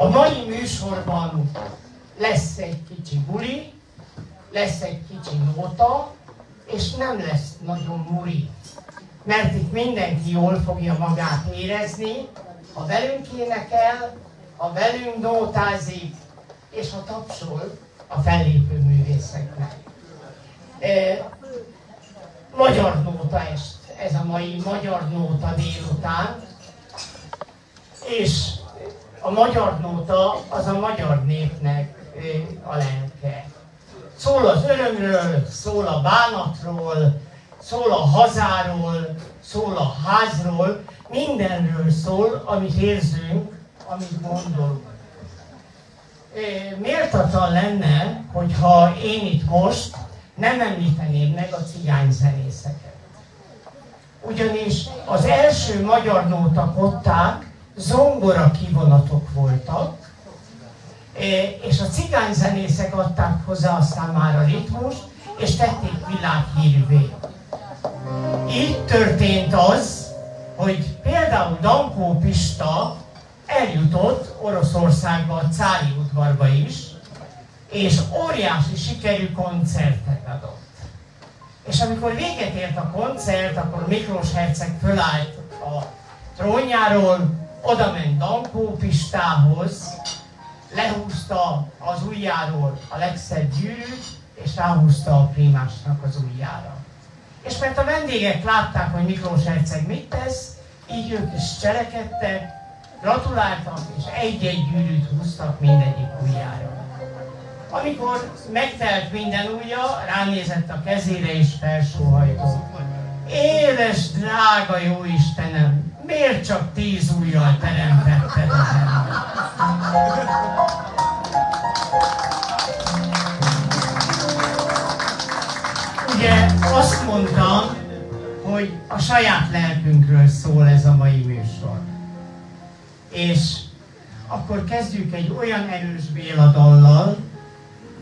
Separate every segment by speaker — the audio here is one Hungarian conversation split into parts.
Speaker 1: A mai műsorban lesz egy kicsi buli, lesz egy kicsi nóta, és nem lesz nagyon muri. Mert itt mindenki jól fogja magát érezni, ha velünk énekel, ha velünk nótázik, és ha tapsol a fellépő művészeknek. E, magyar nóta est, ez a mai magyar nóta délután, és a magyar nóta az a magyar népnek a lelke. Szól az örömről, szól a bánatról, szól a hazáról, szól a házról, mindenről szól, amit érzünk, amit gondolunk. Méltatlan lenne, hogyha én itt most nem említeném meg a cigány zenészeket. Ugyanis az első magyar nóta kották zongora kivonatok voltak, és a cigányzenészek adták hozzá aztán már a ritmust, és tették világhírűvé. Így történt az, hogy például Dankó Pista eljutott Oroszországba, a cári udvarba is, és óriási sikerű koncertet adott. És amikor véget ért a koncert, akkor Miklós Herceg fölállt a trónjáról, oda ment Dankó Pistához, lehúzta az ujjáról a legszebb gyűrűt, és ráhúzta a primásnak az ujjára. És mert a vendégek látták, hogy Miklós Herceg mit tesz, így ők is cselekedtek, gratuláltak, és egy-egy gyűrűt húztak mindegyik ujjára. Amikor megtelt minden ujja, ránézett a kezére és felsóhajtott. Édes, drága jó Istenem, miért csak tíz ujjal teremtetted az Ugye azt mondtam, hogy a saját lelkünkről szól ez a mai műsor. És akkor kezdjük egy olyan erős Béla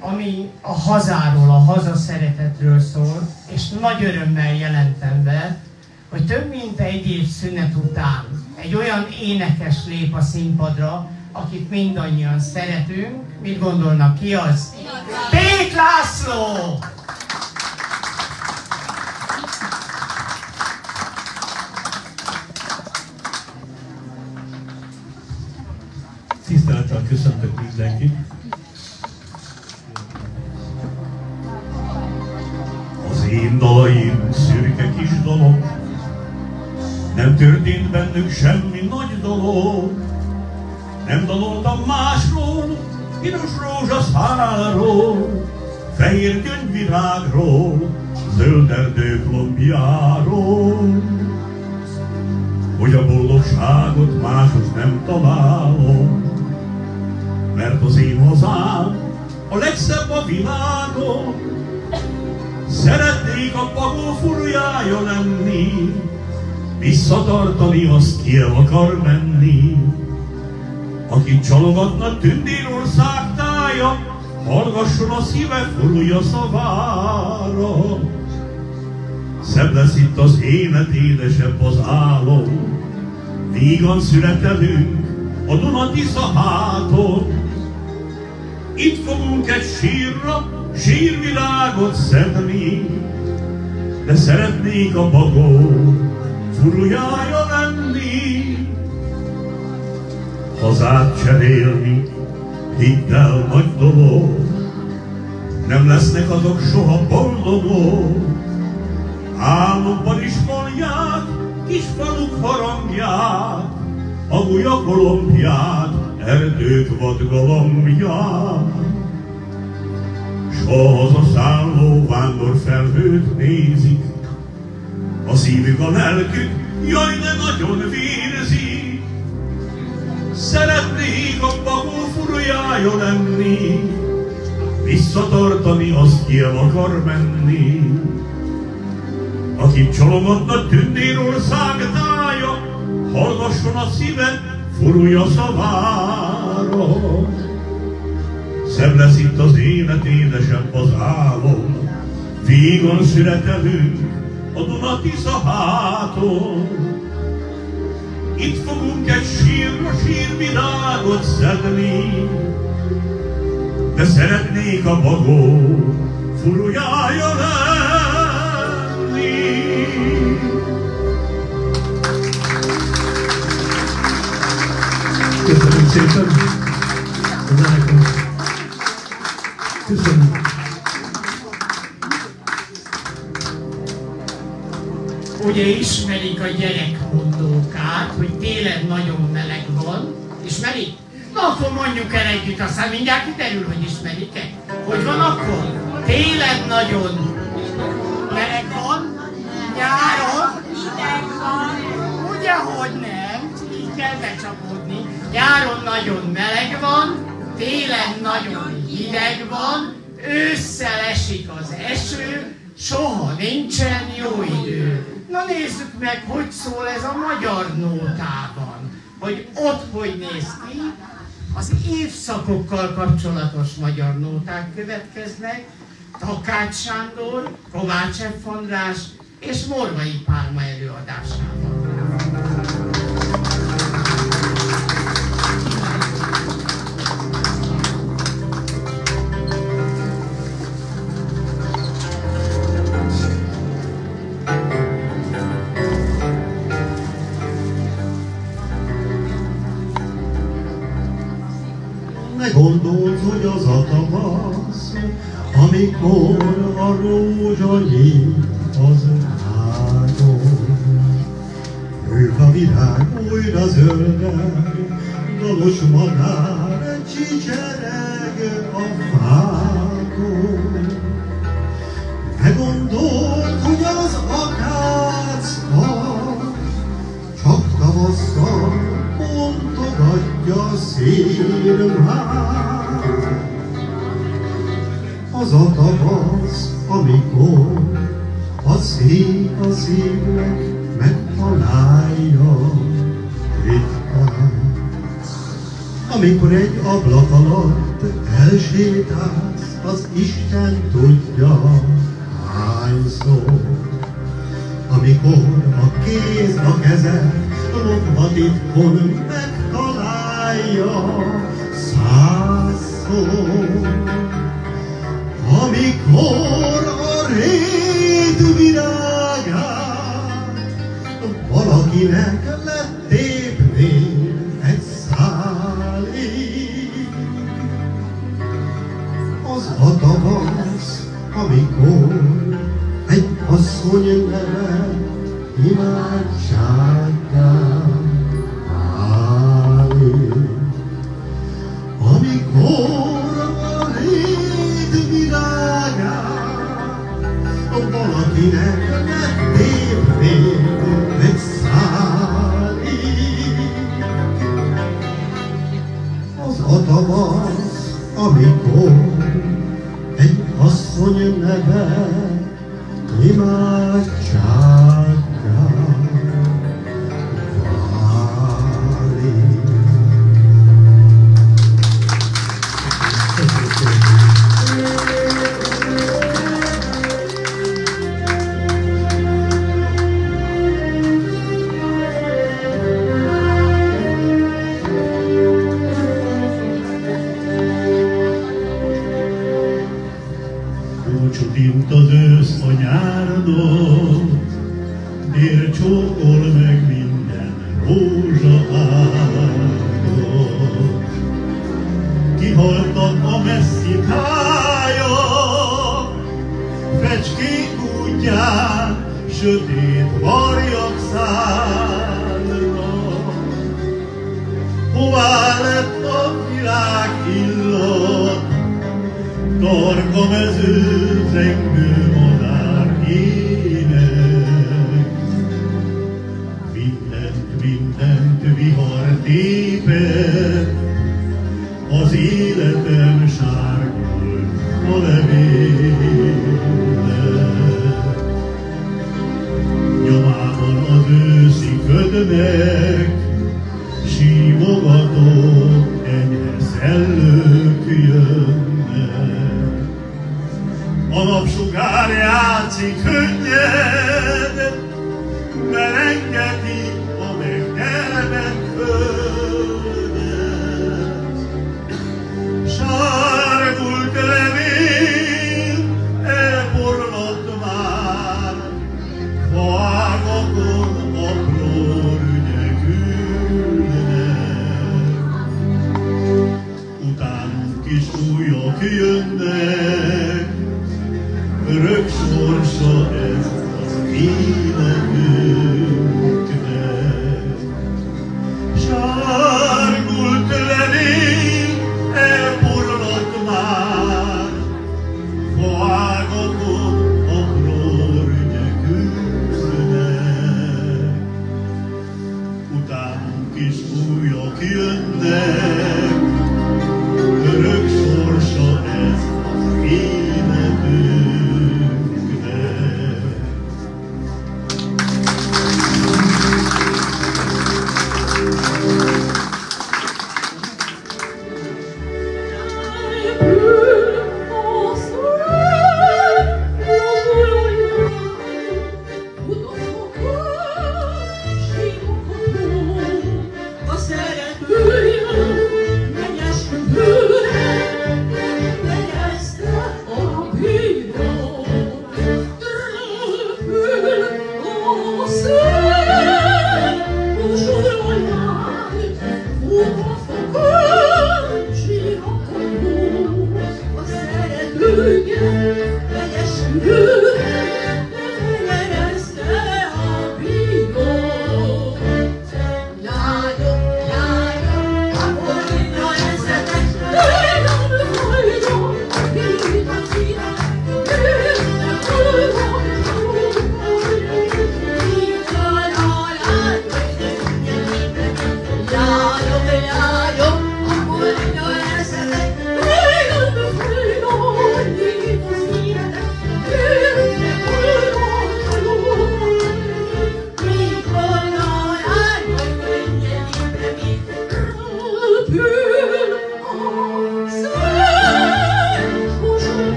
Speaker 1: ami a hazáról, a haza szeretetről szól, és nagy örömmel jelentem be, hogy több mint egy év szünet után egy olyan énekes lép a színpadra, akit mindannyian szeretünk. Mit gondolnak ki az? Pék László!
Speaker 2: Tisztelettel köszöntök mindenkit! Bennük semmi nagy dolog. Nem daloltam másról, piros rózsaszárról, fehér gyöngyvirágról, zöld erdők lombjáról. Hogy a boldogságot máshoz nem találom, mert az én hazám a legszebb a világon. Szeretnék a pagó furjája lenni, visszatartani azt ki el akar menni. Akit csalogatna Tündérország tája, hallgasson a szíve, furulja szavára. Szebb lesz itt az élet, édesebb az álom, vígan születelünk a Dunatisza háton. Itt fogunk egy sírra, sírvilágot szedni, de szeretnék a bagó furuljája lenni. Hazát cserélni, hidd el nagy dolog, nem lesznek azok soha boldogok. Álmokban is mondják, kis faluk harangját, a gulya kolombját, erdők vadgalomját. S a szálló vándor felhőt nézik, a szívük, a lelkük, jaj, de nagyon vérzik. Szeretnék a bagó furjája lenni, visszatartani azt, ki el akar menni. Akit csalogatna Tündérország tája, hallgasson a szíve, furulja szavára. Szebb lesz itt az élet, édesebb az álom, vígan születelünk, a Dunatisza háton. Itt fogunk egy sírra sírvilágot szedni, de szeretnék a bagó furujája lenni.
Speaker 3: Köszönöm szépen! Köszönöm.
Speaker 1: Ugye ismerik a gyerekmondókát, hogy télen nagyon meleg van. Ismerik? Na akkor mondjuk el együtt, aztán mindjárt kiderül, hogy ismerik-e. Hogy van akkor? Télen nagyon meleg van, nyáron hideg van. Ugye, hogy nem? Így kell becsapódni. Nyáron nagyon meleg van, télen nagyon hideg van, ősszel esik az eső, soha nincsen jó idő. Na nézzük meg, hogy szól ez a magyar nótában. Hogy ott hogy néz ki. Az évszakokkal kapcsolatos magyar nóták következnek. Takács Sándor, Kovács F. András és Morvai Pálma előadásával.
Speaker 3: Ők a virág újra zöldek, dalos madár csicsereg a fákon. Ne gondold, hogy az akácfa csak tavasszal bontogatja szél már. Az a tavasz, amikor a szív a szívnek megtalálja ritkán. Amikor egy ablak alatt elsétálsz, az Isten tudja hányszor. Amikor a kéz a kezed, lopva titkon megtalálja százszor. Amikor valakinek letépnél egy szálig, az a tavasz, amikor egy asszony neve imádsággá válik. Amikor a rét virágát valakinek letépnél
Speaker 2: Kihaltak a messzi tájak, Fecskék útján, sötét varjak szállnak. Hová lett a világ illat, Tarka mező,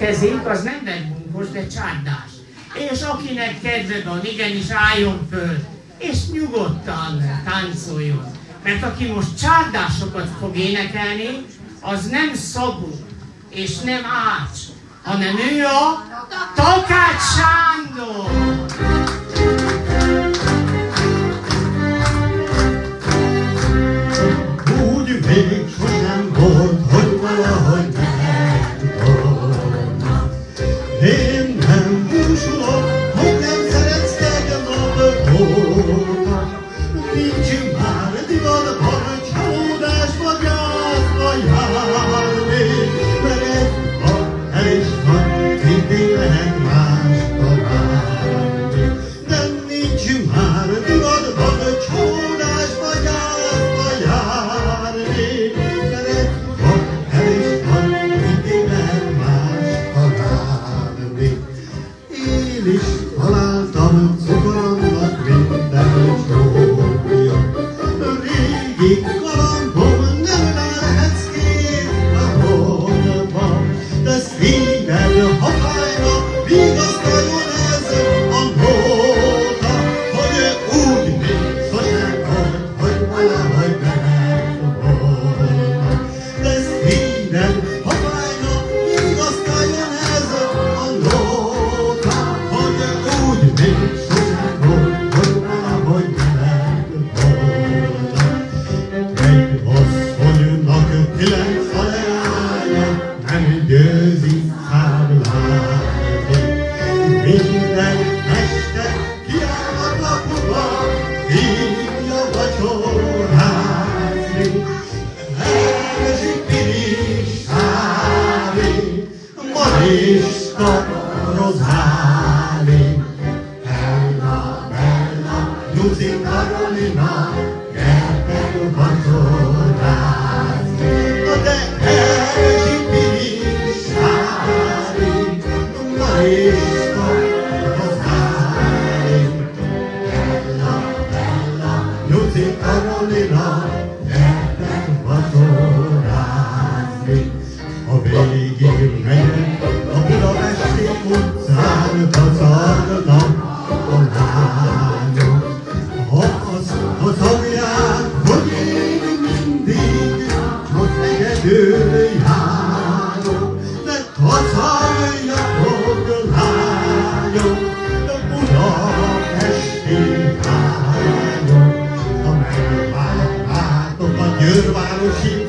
Speaker 1: következik, az nem vendmunkos, de csárdás. És akinek kedve van, igenis álljon föl, és nyugodtan táncoljon. Mert aki most csárdásokat fog énekelni, az nem Szabó, és nem Ács, hanem ő a Takács Sándor!
Speaker 3: Úgy még když to rozhání. Giro Marucci.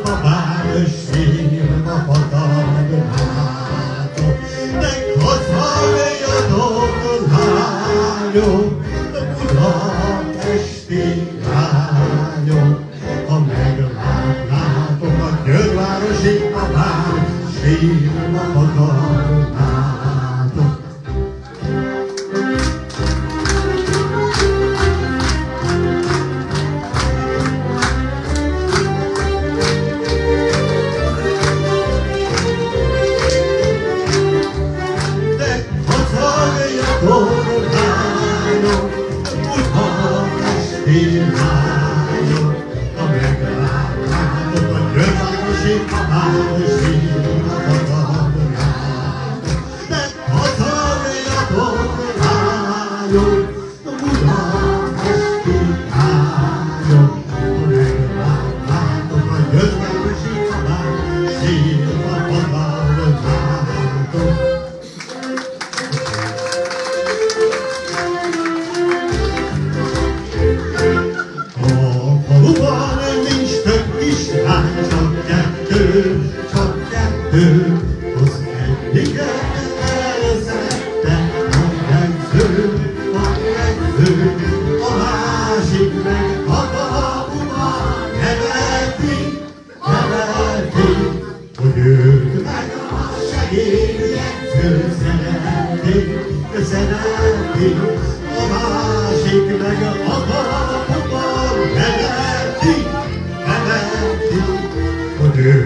Speaker 3: Seni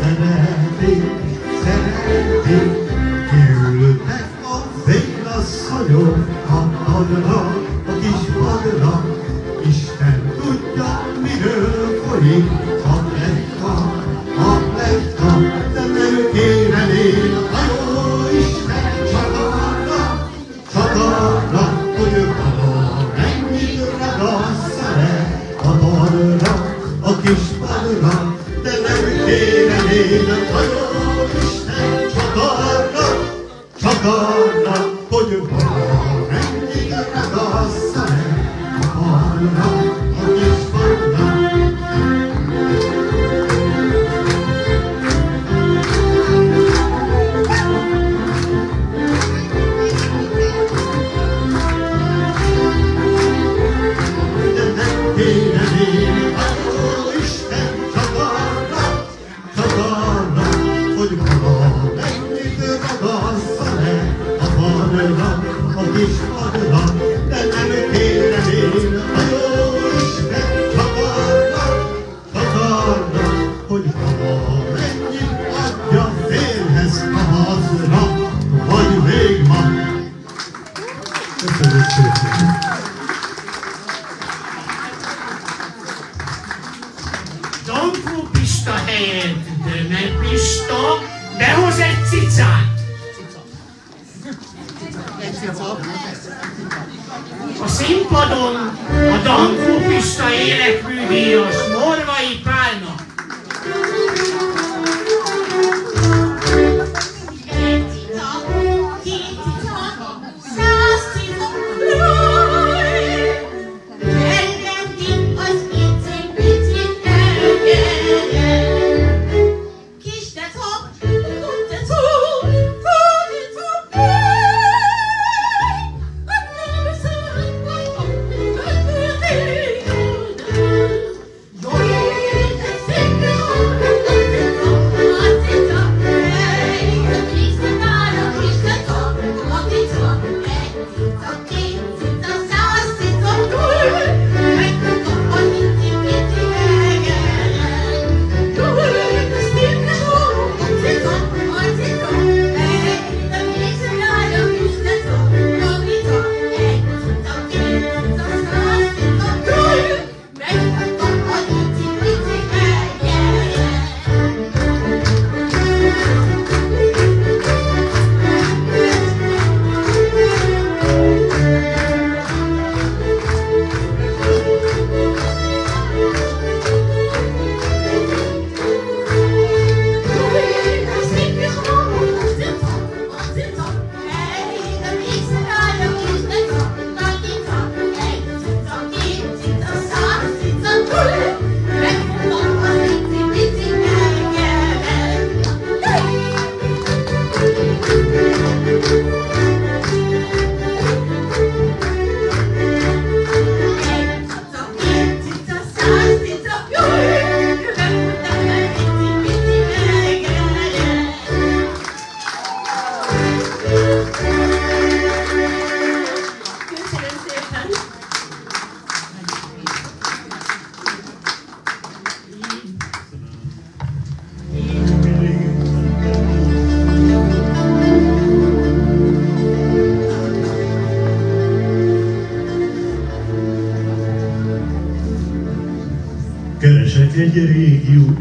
Speaker 3: szeretik, szeretik, gyűlnek a vénasszonyok, a
Speaker 2: nagyra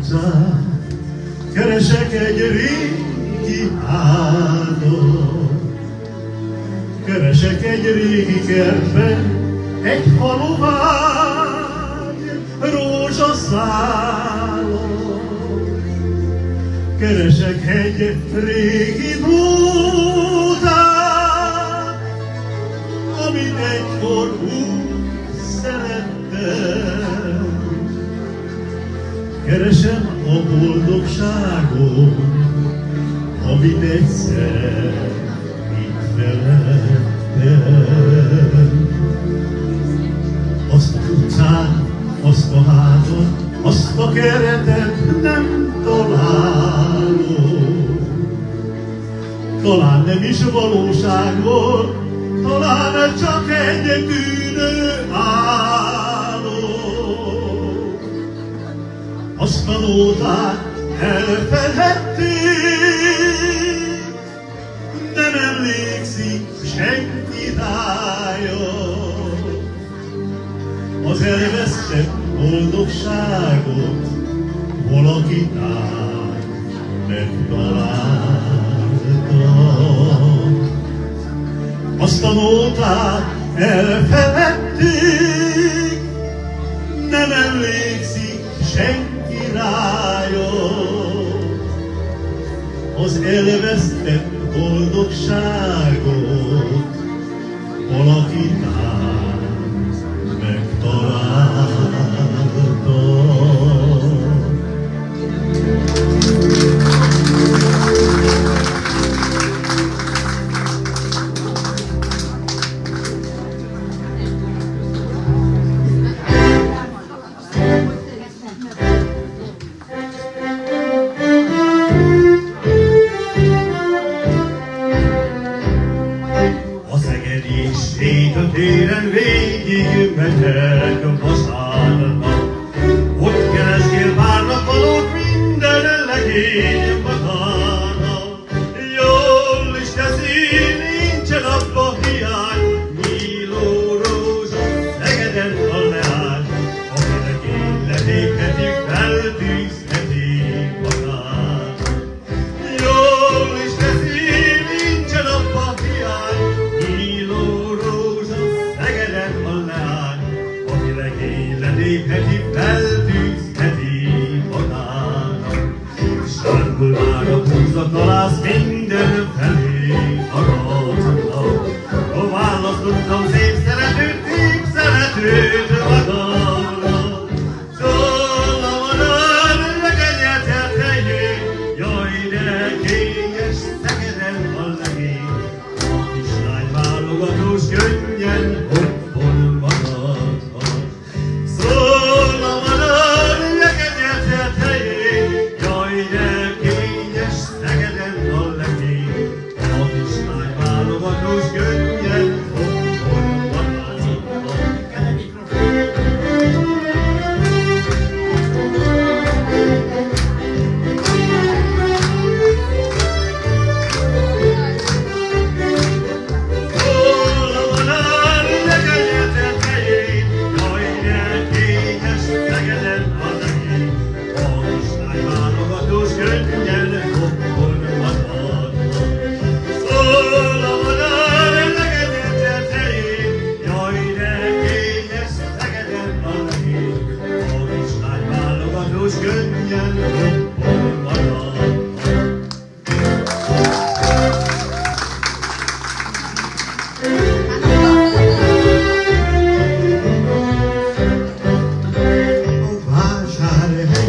Speaker 2: 着。amit egyszer itt felettem. Azt a utcát, azt a házat, azt a keretet nem találom. Talán nem is volt talán csak egy tűnő álom. Azt a nótát elfeledték, senki rájön. Az elvesztett boldogságot valaki tár megtalálta. Azt a nótát elfeledték, nem emlékszik senki rájön. Az elvesztett boldogságot この日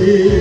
Speaker 2: see.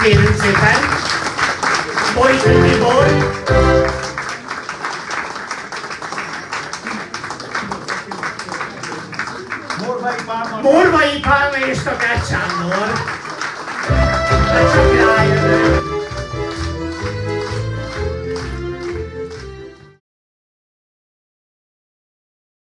Speaker 2: Nagy
Speaker 1: tapsot